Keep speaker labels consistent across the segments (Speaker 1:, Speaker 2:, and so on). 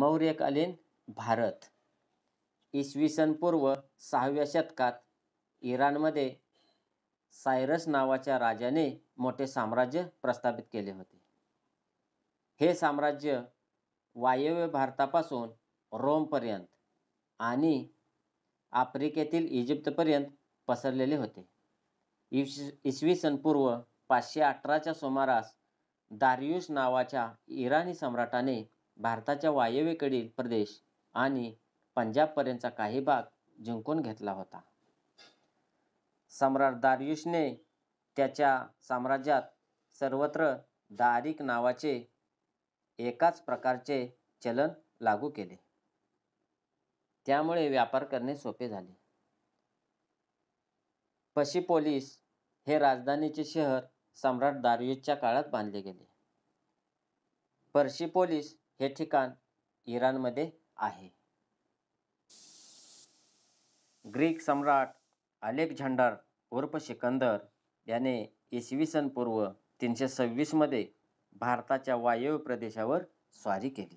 Speaker 1: मौर्यकालीन भारत इसवी सन पूर्व सहाव्या शतकात इराणमध्ये सायरस नावाच्या राजाने मोठे साम्राज्य प्रस्थापित केले होते. हे साम्राज्य वायव्य भारतापासून रोमपर्यंत आणि आफ्रिकेतील इजिप्तपर्यंत पसरलेले होते. इस इसवी सन पूर्व पाचशे अठराच्या सुमारास दारियुस नावाच्या इराणी सम्राटाने भारताच्या वायव्येकडील प्रदेश आणि पंजाबपर्यंतचा काही भाग जिंकून घेतला होता. सम्राट दारियुशने त्याच्या साम्राज्यात सर्वत्र दारिक नावाचे एकाच प्रकारचे चलन लागू केले. त्यामुळे व्यापार करणे सोपे झाले. पर्सिपोलिस हे राजधानीचे शहर सम्राट दार्युजच्या काळात बांधले गेले. पर्सिपोलिस हे ठिकाण इराणमध्ये आहे. ग्रीक सम्राट अलेक्झांडर उर्फ सिकंदर याने इसवी सन पूर्व तीनशे सव्वीसमध्ये भारताच्या वायव्य प्रदेशावर स्वारी केली.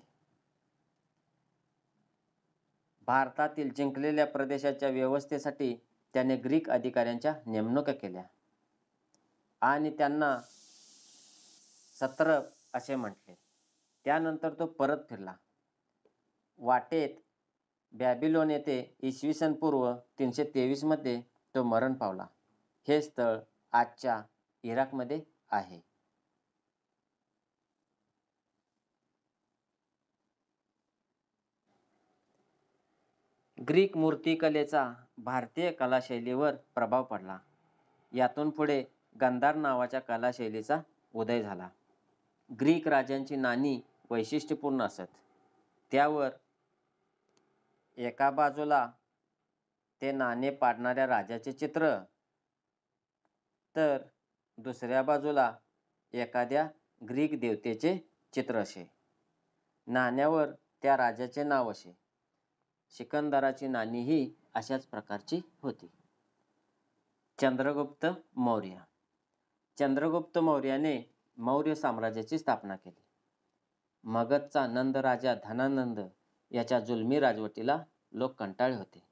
Speaker 1: भारतातील जिंकलेल्या प्रदेशाच्या व्यवस्थेसाठी त्याने ग्रीक अधिकाऱ्यांच्या नेमणुका केल्या आणि त्यांना सत्रप असे म्हटले. त्यानंतर तो परत फिरला. वाटेत बॅबिलोन येथे इसवी सन पूर्व तीनशे तेवीसमध्ये तो मरण पावला. हे स्थळ आजच्या इराकमध्ये आहे. ग्रीक मूर्तिकलेचा भारतीय कलाशैलीवर प्रभाव पडला. यातून पुढे गंधार नावाच्या कलाशैलीचा उदय झाला. ग्रीक राजांची नाणी वैशिष्ट्यपूर्ण असत. त्यावर एका बाजूला ते नाणे पाडणाऱ्या राजाचे चित्र तर दुसऱ्या बाजूला एखाद्या ग्रीक देवतेचे चित्र असे. नाण्यावर त्या राजाचे नाव असे. सिकंदराची नाणीही अशाच प्रकारची होती. चंद्रगुप्त मौर्य चंद्रगुप्त मौर्याने मौर्य साम्राज्याची स्थापना केली. मगधचा नंदराजा धनानंद याच्या जुलमी राजवटीला लोक कंटाळले होते.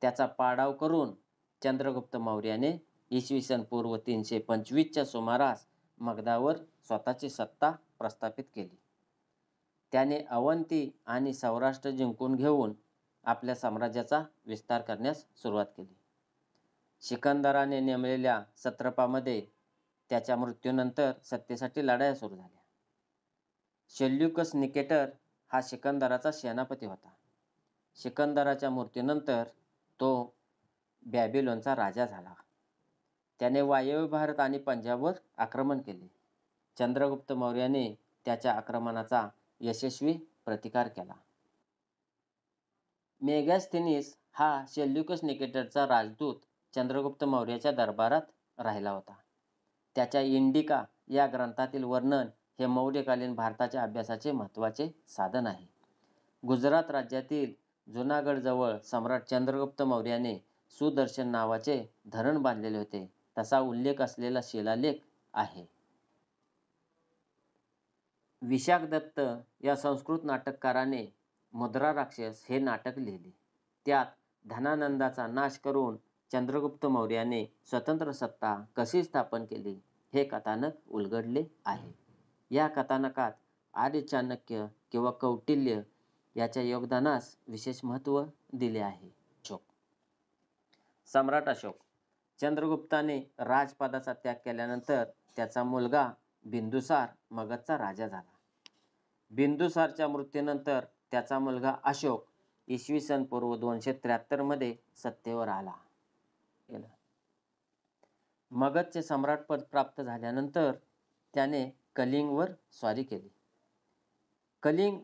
Speaker 1: त्याचा पाडाव करून चंद्रगुप्त मौर्याने इसवी सन पूर्व तीनशे पंचवीसच्या सुमारास मगधावर स्वतःची सत्ता प्रस्थापित केली. त्याने अवंती आणि सौराष्ट्र जिंकून घेऊन आपल्या साम्राज्याचा विस्तार करण्यास सुरुवात केली. सिकंदराने नेमलेल्या सत्रपामध्ये त्याच्या मृत्यूनंतर सत्तेसाठी लढाया सुरू झाल्या. शेल्युकस निकेटर हा सिकंदराचा सेनापती होता. सिकंदराच्या मृत्यूनंतर तो बॅबिलोनचा राजा झाला. त्याने वायव्य भारत आणि पंजाबवर आक्रमण केले. चंद्रगुप्त मौर्याने त्याच्या आक्रमणाचा यशस्वी प्रतिकार केला. मेगॅस्थनीस हा सेल्युकस निकेटरचा राजदूत चंद्रगुप्त मौर्याच्या दरबारात राहिला होता. त्याच्या इंडिका या ग्रंथातील वर्णन हे मौर्यकालीन भारताच्या अभ्यासाचे महत्त्वाचे साधन आहे. गुजरात राज्यातील जुनागडजवळ सम्राट चंद्रगुप्त मौर्याने सुदर्शन नावाचे धरण बांधलेले होते तसा उल्लेख असलेला शिलालेख आहे. विशाखदत्त या संस्कृत नाटककाराने मुद्रा राक्षस हे नाटक लिहिले. त्यात धनानंदाचा नाश करून चंद्रगुप्त मौर्याने स्वतंत्र सत्ता कशी स्थापन केली हे कथानक उलगडले आहे. या कथानकात आर्य चाणक्य किंवा कौटिल्य याच्या योगदानास विशेष महत्त्व दिले आहे. अशोक सम्राट अशोक चंद्रगुप्ताने राजपदाचा त्याग केल्यानंतर त्याचा मुलगा बिंदुसार मगधचा राजा झाला. बिंदुसारच्या मृत्यूनंतर त्याचा मुलगा अशोक इसवी सन पूर्व दोनशे त्र्याहत्तरमध्ये सत्तेवर आला. मगधचे सम्राटपद प्राप्त झाल्यानंतर त्याने कलिंगवर स्वारी केली. कलिंग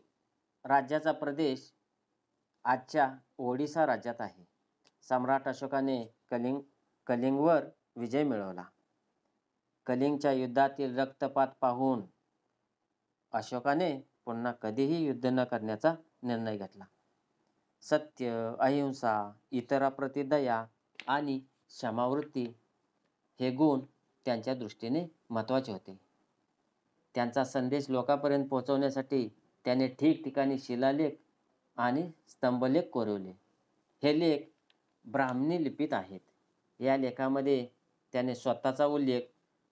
Speaker 1: राज्याचा प्रदेश आजच्या ओडिसा राज्यात आहे. सम्राट अशोकाने कलिंग कलिंगवर विजय मिळवला. कलिंगच्या युद्धातील रक्तपात पाहून अशोकाने पुन्हा कधीही युद्ध न करण्याचा निर्णय घेतला. सत्य, अहिंसा, इतराप्रती दया आणि क्षमावृत्ती हे गुण त्यांच्या दृष्टीने महत्त्वाचे होते. त्यांचा संदेश लोकांपर्यंत पोहोचवण्यासाठी त्याने ठिकठिकाणी शिलालेख आणि स्तंभलेख कोरवले. हे लेख ब्राह्मणी लिपीत आहेत. या लेखामध्ये त्याने स्वतःचा उल्लेख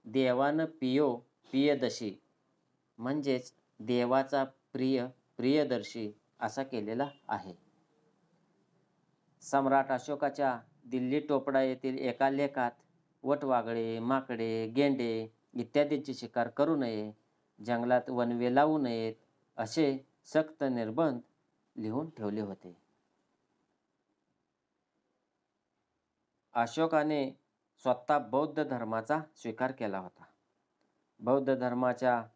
Speaker 1: देवानं पियो पियदशी म्हणजेच देवाचा प्रिय प्रियदर्शी असा केलेला आहे. सम्राट अशोकाच्या दिल्ली टोपडा येथील एका लेखात वटवागळे माकडे गेंडे इत्यादींची शिकार करू नये जंगलात वनवे लावू नयेत असे सक्त निर्बंध लिहून ठेवले होते. अशोकाने स्वतः बौद्ध धर्माचा स्वीकार केला होता. बौद्ध धर्माच्या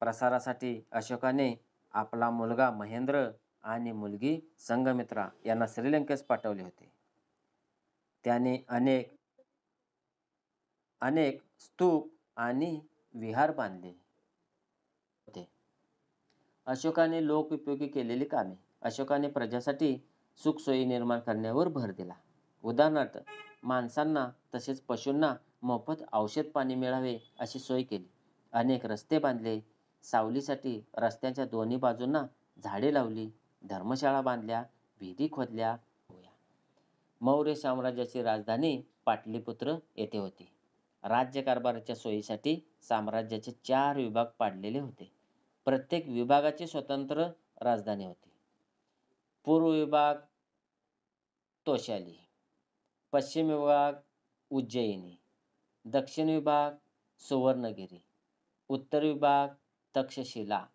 Speaker 1: प्रसारासाठी अशोकाने आपला मुलगा महेंद्र आणि मुलगी संघमित्रा यांना श्रीलंकेस पाठवले होते. त्याने अनेक अनेक स्तूप आणि विहार बांधले. होते. अशोकाने लोकउपयोगी केलेली कामे. अशोकाने प्रजासाठी सुखसोयी निर्माण करण्यावर भर दिला. उदाहरणार्थ माणसांना तसेच पशूंना मोफत औषध पाणी मिळावे अशी सोय केली. अनेक रस्ते बांधले. सावलीसाठी रस्त्यांच्या दोन्ही बाजूंना झाडे लावली. धर्मशाळा बांधल्या. विहिरी खोदल्या. मौर्य साम्राज्याची राजधानी पाटलीपुत्र येथे होती. राज्यकारभाराच्या सोयीसाठी साम्राज्याचे चार विभाग पाडलेले होते. प्रत्येक विभागाची स्वतंत्र राजधानी होती. पूर्व विभाग तोशाली पश्चिम विभाग उज्जयिनी दक्षिण विभाग सुवर्णगिरी उत्तर विभाग तक्षशिला.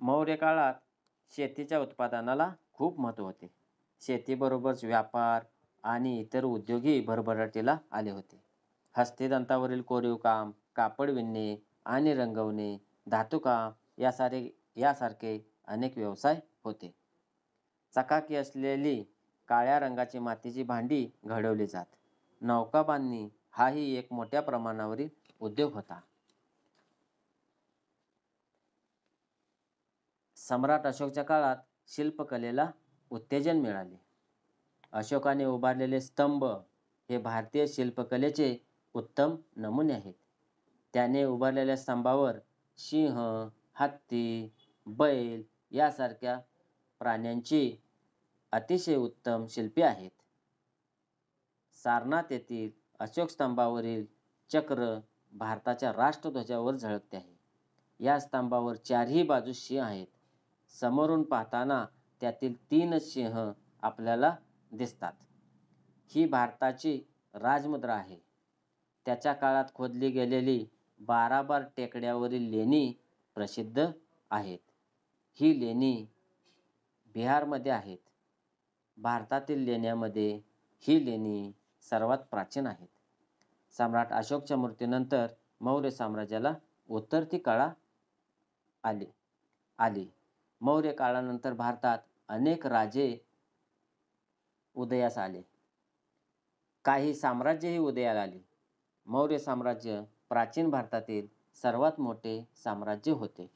Speaker 1: मौर्य काळात शेतीच्या उत्पादनाला खूप महत्त्व होते. शेतीबरोबरच व्यापार आणि इतर उद्योगही भरभराटीला आले होते. हस्तिदंतावरील कोरीव काम कापड विणणे आणि रंगवणे धातुकाम यासारे यासारखे अनेक व्यवसाय होते. चकाकी असलेली काळ्या रंगाची मातीची भांडी घडवली जात. नौका बांधणी हाही एक मोठ्या प्रमाणावरील उद्योग होता. सम्राट अशोकच्या काळात शिल्पकलेला उत्तेजन मिळाले. अशोकाने उभारलेले स्तंभ हे भारतीय शिल्पकलेचे उत्तम नमुने आहेत. त्याने उभारलेल्या स्तंभावर सिंह हत्ती बैल यासारख्या प्राण्यांची अतिशय उत्तम शिल्पे आहेत. सारनाथ येथील अशोक स्तंभावरील चक्र भारताच्या राष्ट्रध्वजावर झळकते आहे. या स्तंभावर चारही बाजू सिंह आहेत. समोरून पाहताना त्यातील तीनच सिंह आपल्याला दिसतात. ही भारताची राजमुद्रा आहे. त्याच्या काळात खोदली गेलेली बाराबार टेकड्यावरील लेणी प्रसिद्ध आहेत. ही लेणी बिहारमध्ये आहेत. भारतातील लेण्यामध्ये ही लेणी सर्वात प्राचीन आहेत. सम्राट अशोकच्या मृत्यूनंतर मौर्य साम्राज्याला उत्तरती काळा आली आली. मौर्य काळानंतर भारतात अनेक राजे उदयास आले. काही साम्राज्यही उदयाला आली. मौर्य साम्राज्य प्राचीन भारतातील सर्वात मोठे साम्राज्य होते.